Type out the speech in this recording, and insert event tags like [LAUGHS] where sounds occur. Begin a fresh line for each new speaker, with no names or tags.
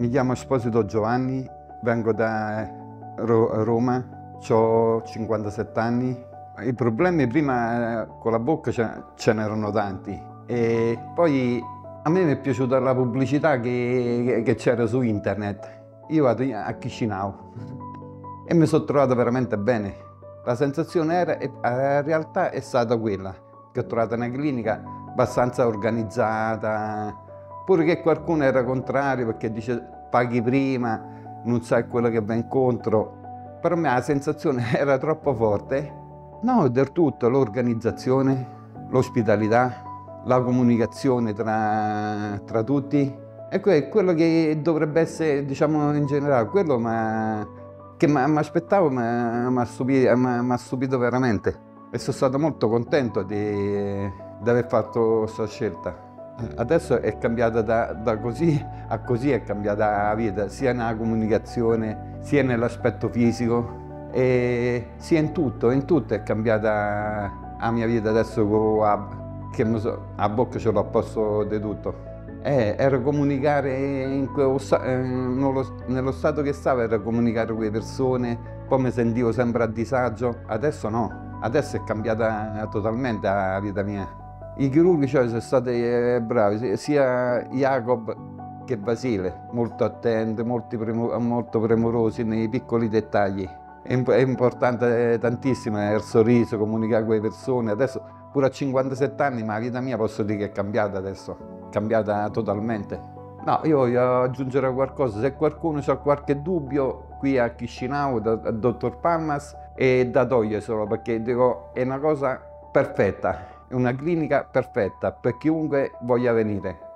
Mi chiamo Esposito Giovanni, vengo da Ro- Roma, ho 57 anni. I problemi prima eh, con la bocca ce, n'erano tanti e poi a me mi è piaciuta la pubblicità che, c'era su internet. Io vado a Chisinau e mi sono trovato veramente bene. La sensazione era, in realtà è stata quella, che ho trovato una clinica abbastanza organizzata, pure che qualcuno era contrario perché dice paghi prima, non sai quello che va incontro. Per me la sensazione [LAUGHS] era troppo forte. No, del tutto, l'organizzazione, l'ospitalità, la comunicazione tra, tra tutti. E quello che dovrebbe essere, diciamo in generale, quello ma, che mi aspettavo mi ha stupito, stupito, veramente. E sono stato molto contento di, di aver fatto questa scelta. Adesso è cambiata da, da, così a così, è cambiata la vita, sia nella comunicazione, sia nell'aspetto fisico, e sia in tutto, in tutto è cambiata la mia vita adesso con Wab che a bocca ce l'ho a posto di tutto. Eh, era comunicare quello, eh, nello stato che stavo, era comunicare con le persone, poi mi sentivo sempre a disagio, adesso no, adesso è cambiata totalmente la vita mia. I chirurghi cioè, sono stati eh, bravi, sia Jacob che Basile, molto attenti, molto premurosi nei piccoli dettagli. È, importante tantissimo il sorriso, comunicare con le persone. Adesso pure a 57 anni, ma la vita mia posso dire che è cambiata adesso, cambiata totalmente. No, io voglio aggiungere qualcosa, se qualcuno ha qualche dubbio, qui a Chisinau, da, da dottor Palmas, è da toglierselo perché dico, è una cosa perfetta, è una clinica perfetta per chiunque voglia venire.